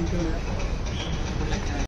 Teşekkür ederim.